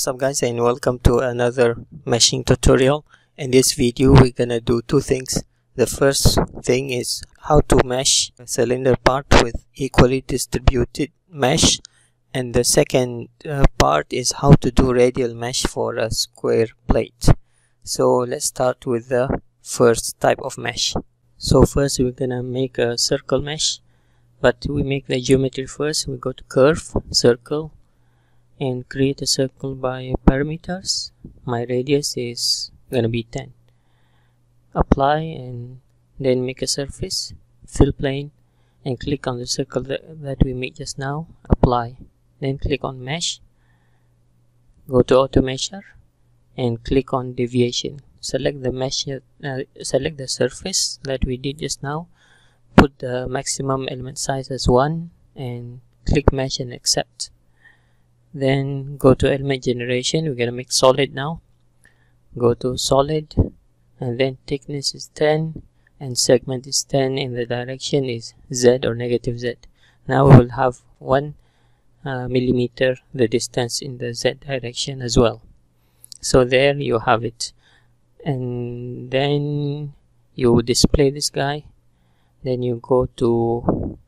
what's up guys and welcome to another meshing tutorial. In this video we're gonna do two things. The first thing is how to mesh a cylinder part with equally distributed mesh. And the second uh, part is how to do radial mesh for a square plate. So let's start with the first type of mesh. So first we're gonna make a circle mesh. But we make the geometry first. We go to curve circle and create a circle by parameters my radius is gonna be 10 apply and then make a surface fill plane and click on the circle that, that we made just now. Apply then click on mesh go to auto mesher and click on deviation. Select the mesh uh, select the surface that we did just now. Put the maximum element size as 1 and click mesh and accept then go to element generation. We're gonna make solid now. Go to solid and then thickness is 10 and segment is 10 and the direction is z or negative z. Now we will have 1 uh, millimeter the distance in the z direction as well. So there you have it. And then you display this guy. Then you go to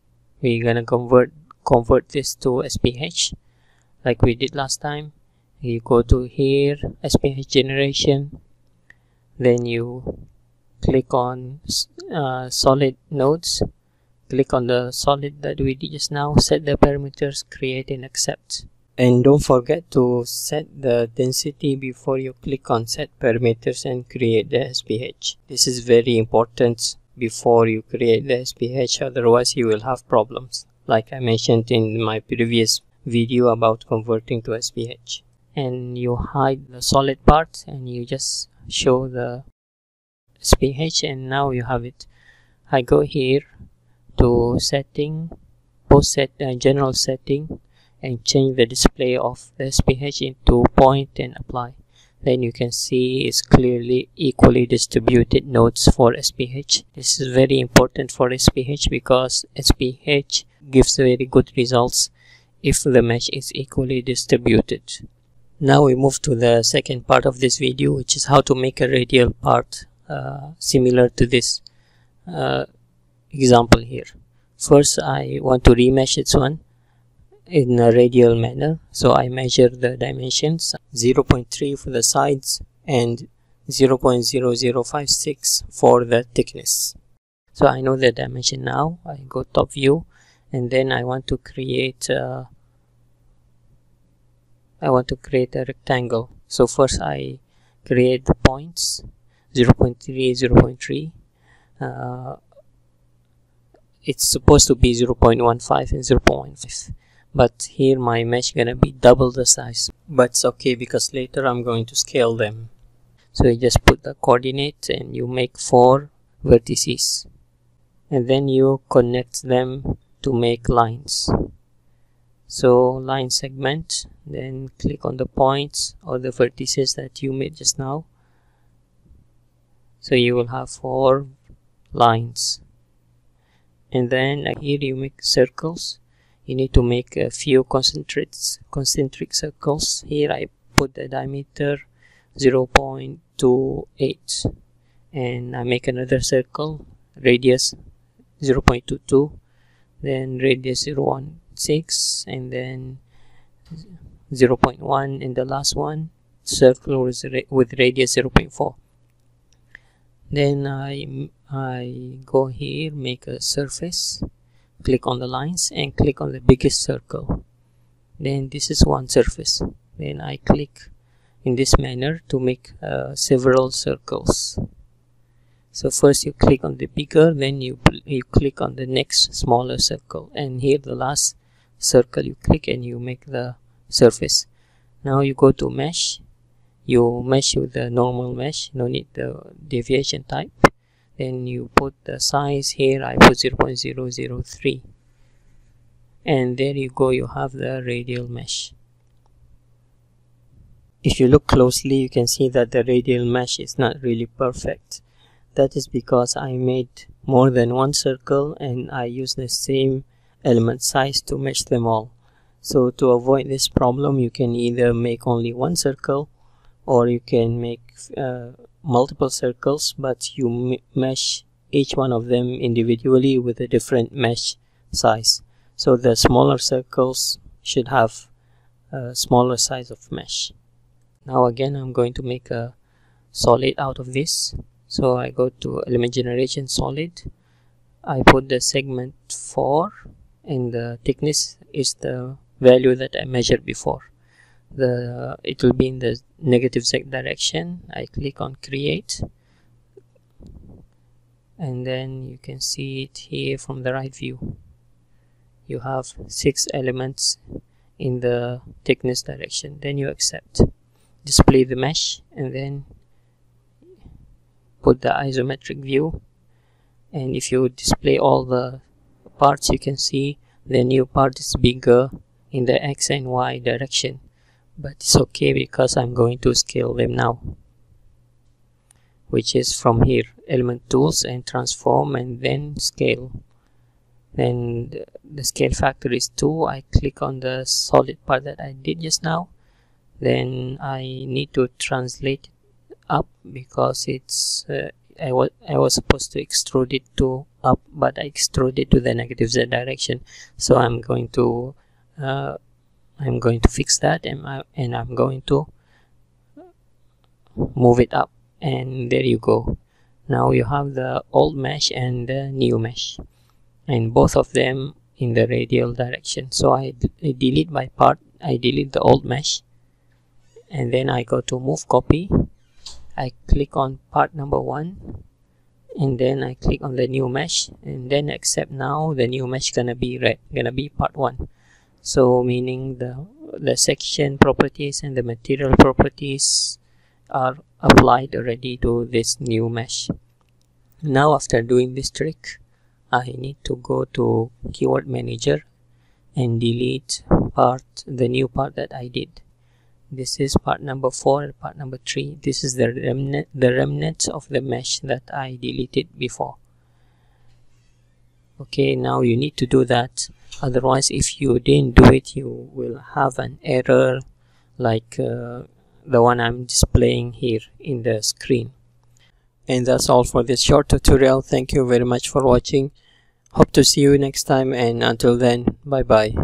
we're gonna convert convert this to SPH like we did last time. You go to here SPH generation. Then you click on uh, solid nodes. Click on the solid that we did just now. Set the parameters create and accept. And don't forget to set the density before you click on set parameters and create the SPH this is very important before you create the SPH otherwise you will have problems. Like I mentioned in my previous video about converting to SPH and you hide the solid part and you just show the SPH and now you have it. I go here to setting post set uh, general setting and change the display of the SPH into point and apply. Then you can see it's clearly equally distributed nodes for SPH. This is very important for SPH because SPH gives very good results if the mesh is equally distributed. Now we move to the second part of this video which is how to make a radial part uh, similar to this uh, example here. First I want to remesh this one in a radial manner so I measure the dimensions 0.3 for the sides and 0.0056 for the thickness so I know the dimension now I go top view and then I want to create a, I want to create a rectangle. So first I create the points 0.3 0.3 uh, it's supposed to be 0.15 and zero point five, but here my mesh gonna be double the size. But it's okay because later I'm going to scale them. So you just put the coordinates and you make four vertices. And then you connect them to make lines. So line segment then click on the points or the vertices that you made just now. So you will have four lines. And then here you make circles. You need to make a few concentric concentric circles. Here I put the diameter 0.28 and I make another circle radius 0.22 then radius 0.16 and then 0.1 in the last one circle with, radius 0.4 then I, I go here make a surface click on the lines and click on the biggest circle. Then this is one surface. Then I click in this manner to make uh, several circles so first you click on the bigger then you you click on the next smaller circle. And here the last circle you click and you make the surface. Now you go to mesh. You mesh with the normal mesh. No need the deviation type. Then you put the size. Here I put 0.003 and there you go you have the radial mesh. If you look closely you can see that the radial mesh is not really perfect that is because I made more than one circle and I use the same element size to mesh them all. So to avoid this problem you can either make only one circle or you can make uh, multiple circles but you mesh each one of them individually with a different mesh size. So the smaller circles should have a smaller size of mesh. Now again I'm going to make a solid out of this so I go to element generation solid. I put the segment 4 and the thickness is the value that I measured before. The it will be in the negative z direction. I click on create. And then you can see it here from the right view. You have six elements in the thickness direction. Then you accept. Display the mesh and then put the isometric view. And if you display all the parts you can see the new part is bigger in the x and y direction. But it's okay because I'm going to scale them now which is from here. Element tools and transform and then scale. Then the scale factor is 2 I click on the solid part that I did just now. Then I need to translate up because it's uh, I was I was supposed to extrude it to up but I extrude it to the negative z direction. So I'm going to uh, I'm going to fix that and, I, and I'm going to move it up. And there you go. Now you have the old mesh and the new mesh. And both of them in the radial direction. So I, I delete my part. I delete the old mesh. And then I go to move copy I click on part number one and then I click on the new mesh and then accept now the new mesh gonna be red gonna be part one. So meaning the the section properties and the material properties are applied already to this new mesh. Now after doing this trick I need to go to keyword manager and delete part the new part that I did this is part number four and part number three. This is the remnant the remnants of the mesh that I deleted before. Okay now you need to do that. Otherwise if you didn't do it you will have an error like uh, the one I'm displaying here in the screen. And that's all for this short tutorial. Thank you very much for watching. Hope to see you next time and until then bye bye